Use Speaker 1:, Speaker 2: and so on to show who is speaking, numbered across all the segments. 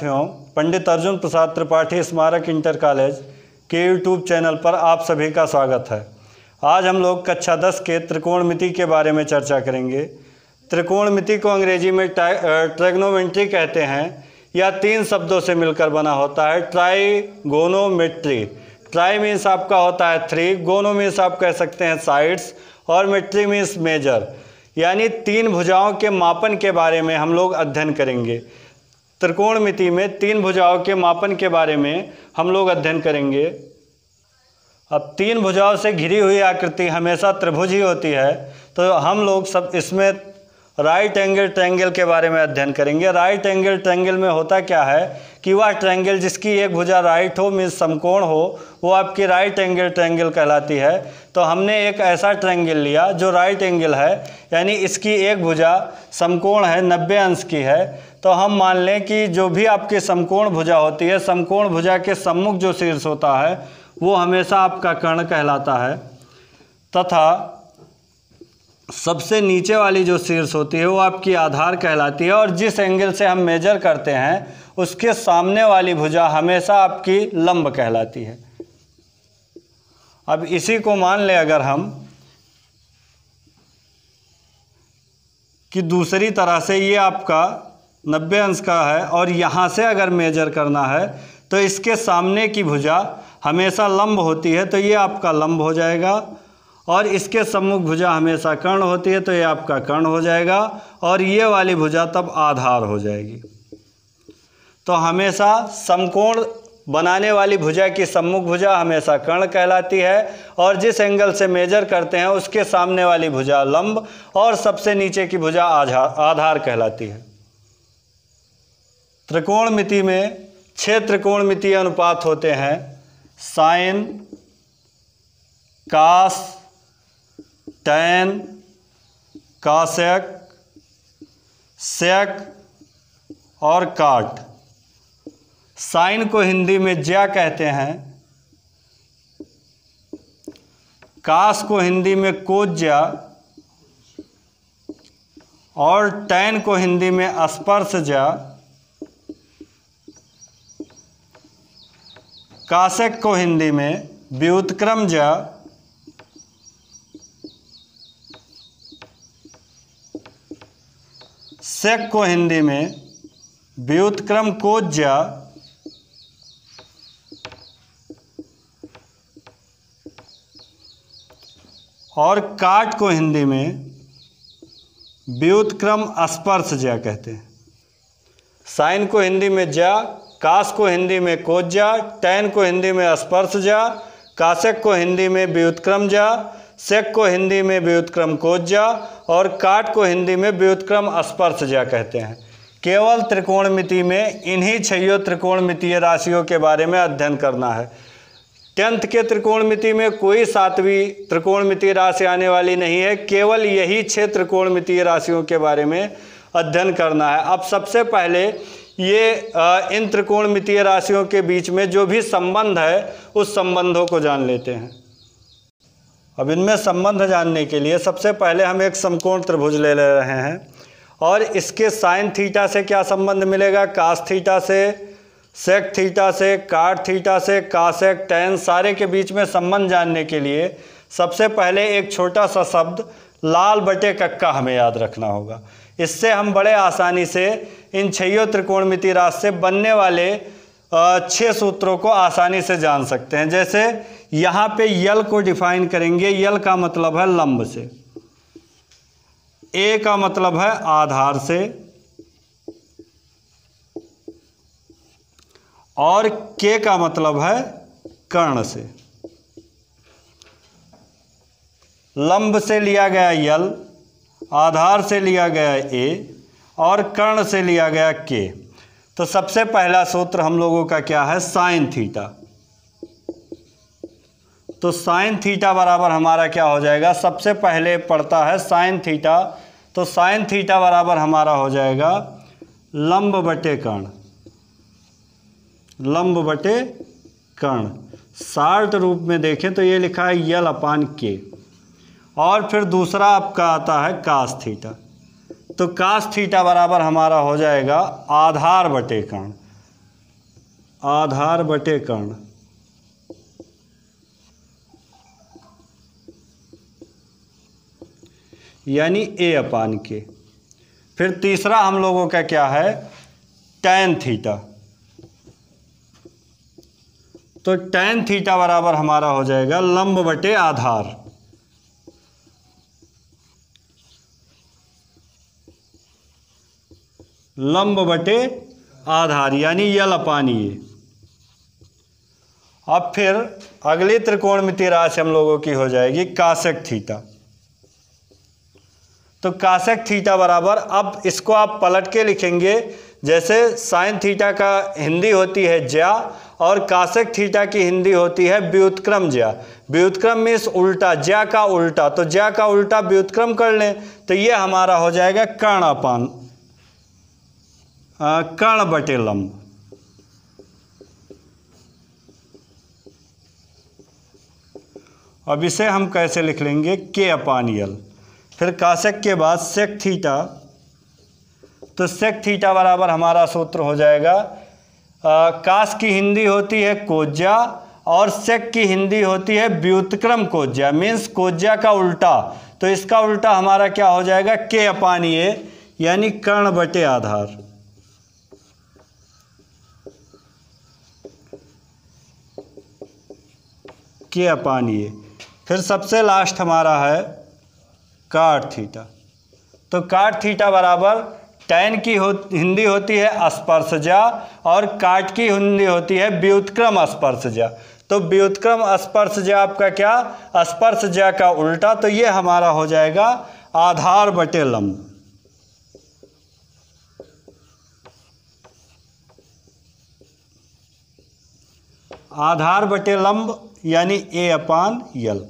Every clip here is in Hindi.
Speaker 1: विद्यार्थियों पंडित अर्जुन प्रसाद त्रिपाठी स्मारक इंटर कॉलेज, के यूट्यूब चैनल पर आप सभी का स्वागत है। आज हम लोग कक्षा दस के त्रिकोणमिति के बारे में चर्चा करेंगे। त्रिकोणमिति को अंग्रेज़ी में ट्रेग्नोमेट्री कहते हैं यह तीन शब्दों से मिलकर बना होता है ट्राईगोनोमेट्री ट्राई मीन्स आपका होता है थ्री, गोनो मीन्स आप कह सकते हैं साइड्स, और मेट्री मीन्स मेजर। यानी तीन भुजाओं के मापन के बारे में हम लोग अध्ययन करेंगे। त्रिकोणमिति में तीन भुजाओं के मापन के बारे में हम लोग अध्ययन करेंगे। अब तीन भुजाओं से घिरी हुई आकृति हमेशा त्रिभुज ही होती है तो हम लोग सब इसमें राइट एंगल ट्रैंगल के बारे में अध्ययन करेंगे। राइट एंगल ट्रैंगल में होता क्या है? कि वह ट्रायंगल जिसकी एक भुजा राइट हो मीन्स समकोण हो, वो आपकी राइट एंगल ट्रायंगल कहलाती है। तो हमने एक ऐसा ट्रायंगल लिया जो राइट एंगल है, यानी इसकी एक भुजा समकोण है, नब्बे अंश की है। तो हम मान लें कि जो भी आपकी समकोण भुजा होती है, समकोण भुजा के सम्मुख जो शीर्ष होता है, वो हमेशा आपका कर्ण कहलाता है। तथा सबसे नीचे वाली जो शीर्ष होती है, वो आपकी आधार कहलाती है और जिस एंगल से हम मेजर करते हैं, उसके सामने वाली भुजा हमेशा आपकी लंब कहलाती है। अब इसी को मान लें अगर हम कि दूसरी तरह से ये आपका नब्बे अंश का है और यहाँ से अगर मेजर करना है तो इसके सामने की भुजा हमेशा लंब होती है तो ये आपका लंब हो जाएगा। और इसके सम्मुख भुजा हमेशा कर्ण होती है तो ये आपका कर्ण हो जाएगा और ये वाली भुजा तब आधार हो जाएगी। तो हमेशा समकोण बनाने वाली भुजा की सम्मुख भुजा हमेशा कर्ण कहलाती है और जिस एंगल से मेजर करते हैं, उसके सामने वाली भुजा लंब और सबसे नीचे की भुजा आधार कहलाती है। त्रिकोण मिति में छह त्रिकोणमितीय अनुपात होते हैं। साइन, कास टैन कासक सेक और काट साइन को हिंदी में ज्या कहते हैं। कास को हिंदी में कोज्या और टैन को हिंदी में स्पर्श जा कासक को हिंदी में व्युतक्रम जा सेक को हिंदी में व्युतक्रम कोज्या और काट को हिंदी में व्युतक्रम स्पर्श जा कहते हैं। साइन को हिंदी में जा कास को हिंदी में कोज्जा टैन को हिंदी में स्पर्श जा कासक को हिंदी में व्युतक्रम जा सेक को हिंदी में व्युतक्रम कोज्जा और काट को हिंदी में व्युतक्रम स्पर्श जा कहते हैं। केवल त्रिकोणमिति में इन्हीं छयों त्रिकोणमितीय राशियों के बारे में अध्ययन करना है। टेंथ के त्रिकोणमिति में कोई सातवीं त्रिकोणमितीय राशि आने वाली नहीं है। केवल यही छह त्रिकोणमितीय राशियों के बारे में अध्ययन करना है। अब सबसे पहले ये इन त्रिकोणमितीय राशियों के बीच में जो भी संबंध है, उस संबंधों को जान लेते हैं। अब इनमें संबंध जानने के लिए सबसे पहले हम एक समकोण त्रिभुज ले ले रहे हैं और इसके साइन थीटा से क्या संबंध मिलेगा? कास थीटा से, सेक थीटा से, काट थीटा से, कासेक, टैन सारे के बीच में संबंध जानने के लिए सबसे पहले एक छोटा सा शब्द लाल बटे कक्का हमें याद रखना होगा। इससे हम बड़े आसानी से इन छयों त्रिकोणमिति राशि से बनने वाले छः सूत्रों को आसानी से जान सकते हैं। जैसे, यहाँ पे यल को डिफाइन करेंगे, यल का मतलब है लंब से। ए का मतलब है आधार से। और के का मतलब है कर्ण से। लंब से लिया गया यल, आधार से लिया गया ए, और कर्ण से लिया गया के। तो सबसे पहला सूत्र हम लोगों का क्या है? Sine theta. तो साइन थीटा बराबर हमारा क्या हो जाएगा? सबसे पहले पड़ता है साइन थीटा तो साइन थीटा बराबर हमारा हो जाएगा लंब बटे कर्ण लंब बटे कर्ण सार्ट रूप में देखें तो ये लिखा है यल अपान के। और फिर दूसरा आपका आता है कास थीटा। तो कास थीटा बराबर हमारा हो जाएगा आधार बटे कर्ण आधार बटे कर्ण यानी ए अपान के फिर तीसरा हम लोगों का क्या है? टैन थीटा तो टैन थीटा बराबर हमारा हो जाएगा लंब बटे आधार। लंब बटे आधार, यानी यल अपानी अब फिर अगले अगली त्रिकोणमितीय राशि हम लोगों की हो जाएगी काशक थीटा। तो काशक थीटा बराबर, अब इसको आप पलट के लिखेंगे, जैसे साइन थीटा का हिंदी होती है ज्या, और काशक थीटा की हिंदी होती है व्युतक्रम ज्या। व्युतक्रम मीन्स उल्टा, ज्या का उल्टा तो ज्या का उल्टा व्युतक्रम कर लें तो ये हमारा हो जाएगा कर्णपान। कर्ण बटे लंब अब इसे हम कैसे लिख लेंगे? के अपान यल फिर काशक के बाद सेक थीटा तो सेक थीटा बराबर हमारा सूत्र हो जाएगा आ, काश की हिंदी होती है कोज्या और सेक की हिंदी होती है व्युतक्रम कोज्या मीन्स कोज्या का उल्टा। तो इसका उल्टा हमारा क्या हो जाएगा? के अपान ये यानी कर्ण बटे आधार। के अपान ये। फिर सबसे लास्ट हमारा है काट थीटा तो काट थीटा बराबर टैन की हो, हिंदी होती है स्पर्शजा और काट की हिंदी होती है व्युतक्रम स्पर्शजा तो व्युतक्रम स्पर्शजा आपका क्या? स्पर्शजा का उल्टा तो ये हमारा हो जाएगा आधार बटे लंब। आधार बटे लंब यानी ए अपान यल।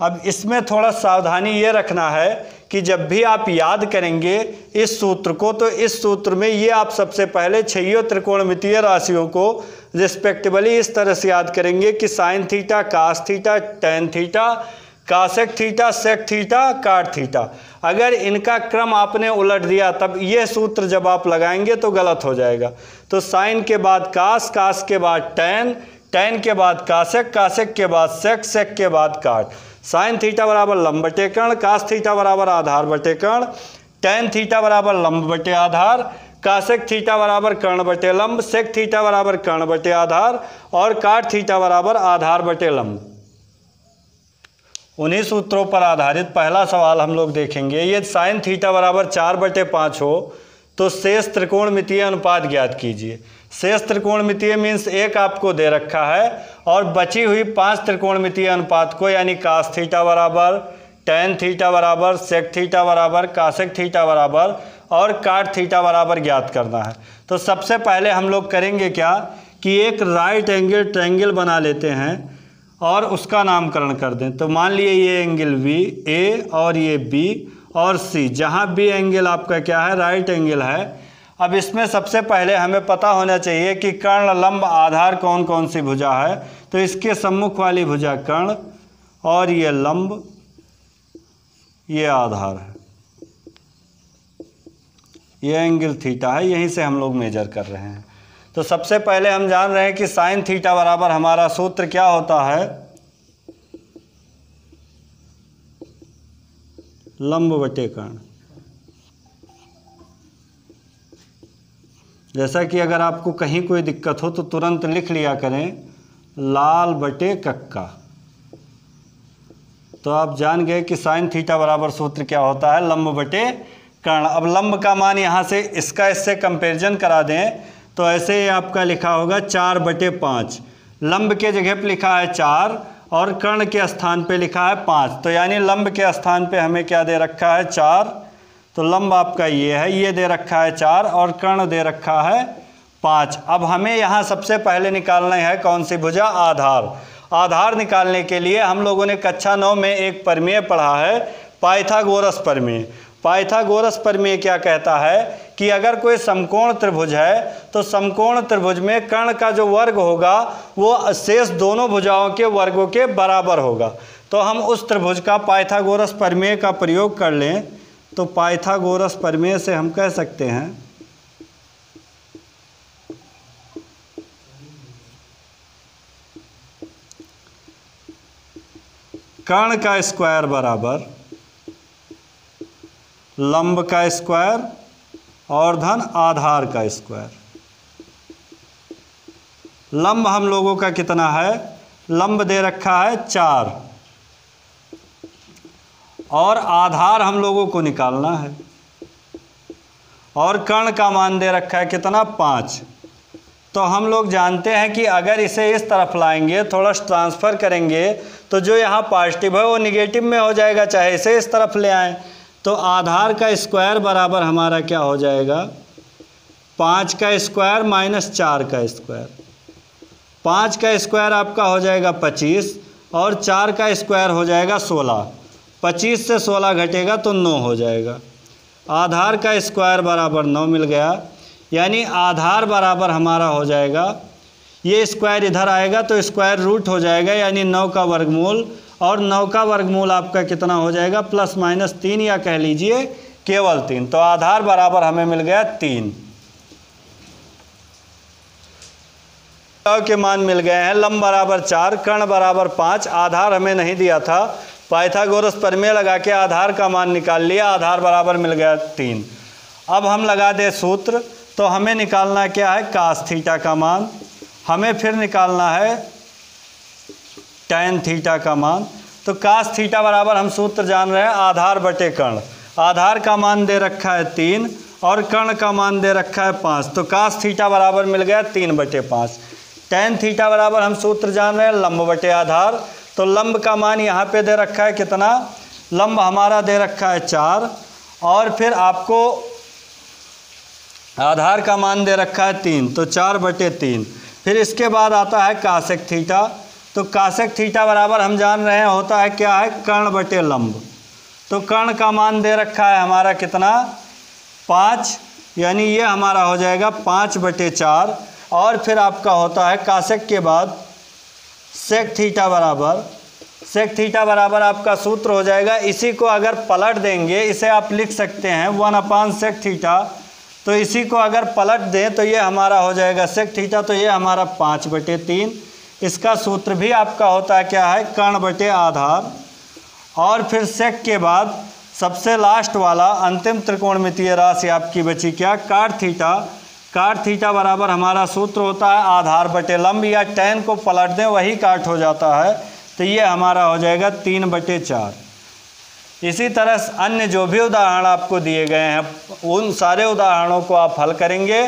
Speaker 1: अब इसमें थोड़ा सावधानी ये रखना है कि जब भी आप याद करेंगे इस सूत्र को तो इस सूत्र में ये आप सबसे पहले छो त्रिकोणमितीय राशियों को रिस्पेक्टिवली इस तरह से याद करेंगे कि sine theta cos theta tan theta cosec theta sec theta cot theta अगर इनका क्रम आपने उलट दिया, तब ये सूत्र जब आप लगाएँगे तो गलत हो जाएगा। तो साइन के बाद कास कास के बाद टेन टेन के बाद कासेक कासेक के बाद सेक सेक के बाद काट साइन थीटा बराबर लंब बटे कर्ण कास थीटा बराबर आधार बटे कर्ण टेन थीटा बराबर लंब बटे आधार कासेक थीटा बराबर कर्ण बटे लंब सेक थीटा बराबर कर्ण बटे आधार, और काट थीटा बराबर आधार बटे लंब. उन्हीं सूत्रों पर आधारित पहला सवाल हम लोग देखेंगे। ये साइन थीटा बराबर चार बटे पाँच हो तो शेष त्रिकोण मितीय अनुपात ज्ञात कीजिए। शेष त्रिकोण मितीय मीन्स एक आपको दे रखा है और बची हुई पाँच त्रिकोण मितीय अनुपात को, यानी कास थीटा बराबर टेन थीटा बराबर सेक थीटा बराबर कासेक थीटा बराबर और काट थीटा बराबर ज्ञात करना है। तो सबसे पहले हम लोग करेंगे क्या कि एक राइट एंगल ट्रायंगल बना लेते हैं और उसका नामकरण कर दें। तो मान लिए ये एंगल वी ए और ये बी और सी जहाँ बी एंगल आपका क्या है? राइट एंगल है। अब इसमें सबसे पहले हमें पता होना चाहिए कि कर्ण लंब आधार कौन कौन सी भुजा है। तो इसके सम्मुख वाली भुजा कर्ण और ये लंब, ये आधार है। ये एंगल थीटा है, यहीं से हम लोग मेजर कर रहे हैं। तो सबसे पहले हम जान रहे हैं कि साइन थीटा बराबर हमारा सूत्र क्या होता है? लंब बटे कर्ण। जैसा कि अगर आपको कहीं कोई दिक्कत हो तो तुरंत लिख लिया करें, लाल बटे कक्का। तो आप जान गए कि साइन थीटा बराबर सूत्र क्या होता है? लंब बटे कर्ण। अब लंब का मान यहाँ से इसका इससे कंपेरिजन करा दें तो ऐसे ही आपका लिखा होगा चार बटे पाँच। लंब के जगह पे लिखा है चार और कर्ण के स्थान पे लिखा है पाँच। तो यानी लंब के स्थान पे हमें क्या दे रखा है? चार। तो लंब आपका ये है, ये दे रखा है चार और कर्ण दे रखा है पाँच। अब हमें यहाँ सबसे पहले निकालना है कौन सी भुजा? आधार। आधार निकालने के लिए हम लोगों ने कक्षा नौ में एक परमेय पढ़ा है, पाइथागोरस परमेय। पाइथागोरस परमेय क्या कहता है कि अगर कोई समकोण त्रिभुज है तो समकोण त्रिभुज में कर्ण का जो वर्ग होगा, वो शेष दोनों भुजाओं के वर्गों के बराबर होगा। तो हम उस त्रिभुज का पाइथागोरस परमेय का प्रयोग कर लें। तो पाइथागोरस परमेय से हम कह सकते हैं। कर्ण का स्क्वायर बराबर, लंब का स्क्वायर और धन आधार का स्क्वायर। लंब हम लोगों का कितना है? लंब दे रखा है चार। और आधार हम लोगों को निकालना है। और कर्ण का मान दे रखा है कितना? पाँच। तो हम लोग जानते हैं कि अगर इसे इस तरफ़ लाएँगे, थोड़ा ट्रांसफ़र करेंगे तो जो यहाँ पॉजिटिव है वो निगेटिव में हो जाएगा, चाहे इसे इस तरफ़ ले आएँ। तो आधार का स्क्वायर बराबर हमारा क्या हो जाएगा? पाँच का स्क्वायर माइनस चार का स्क्वायर पाँच का स्क्वायर आपका हो जाएगा पच्चीस और चार का स्क्वायर हो जाएगा सोलह। पच्चीस से सोलह घटेगा तो नौ हो जाएगा। आधार का स्क्वायर बराबर नौ मिल गया। यानी आधार बराबर हमारा हो जाएगा। ये स्क्वायर इधर आएगा तो स्क्वायर रूट हो जाएगा, यानी नौ का वर्गमूल। और नौ का वर्गमूल आपका कितना हो जाएगा? प्लस माइनस तीन या कह लीजिए केवल तीन। तो आधार बराबर हमें मिल गया तीन। के मान मिल गए हैं। लंब बराबर चार, कर्ण बराबर पाँच। आधार हमें नहीं दिया था। पाइथागोरस परमेय लगा के आधार का मान निकाल लिया, आधार बराबर मिल गया तीन। अब हम लगा दें सूत्र तो हमें निकालना क्या है? कास थीटा का मान। हमें फिर निकालना है टेन थीटा का मान। तो कास थीटा बराबर हम सूत्र जान रहे हैं, आधार बटे कर्ण। आधार का मान दे रखा है तीन, और कर्ण का मान दे रखा है पाँच। तो कास थीटा बराबर मिल गया तीन बटे पाँच। टेन थीटा बराबर हम सूत्र जान रहे हैं, लंब बटे आधार। तो लंब का मान यहाँ पे दे रखा है कितना? लंब हमारा दे रखा है चार। और फिर आपको आधार का मान दे रखा है तीन तो चार बटे तीन। फिर इसके बाद आता है कासेक थीटा। तो काशक थीटा बराबर हम जान रहे हैं, होता है क्या है? कर्ण बटे लंब। तो कर्ण का मान दे रखा है हमारा कितना? पाँच। यानी ये हमारा हो जाएगा पाँच बटे चार। और फिर आपका होता है काशक के बाद सेक थीटा बराबर सेक थीटा बराबर आपका सूत्र हो जाएगा। इसी को अगर पलट देंगे, इसे आप लिख सकते हैं वन अपान सेक थीटा तो इसी को अगर पलट दें तो ये हमारा हो जाएगा सेक थीटा तो ये हमारा पाँच बटे तीन। इसका सूत्र भी आपका होता है क्या है, कर्ण बटे आधार। और फिर सेक के बाद सबसे लास्ट वाला अंतिम त्रिकोणमितीय राशि आपकी बची क्या कार थीटा कार थीटा बराबर हमारा सूत्र होता है, आधार बटे लंब या टेन को पलट दें, वही काट हो जाता है। तो ये हमारा हो जाएगा तीन बटे चार। इसी तरह अन्य जो भी उदाहरण आपको दिए गए हैं, उन सारे उदाहरणों को आप हल करेंगे।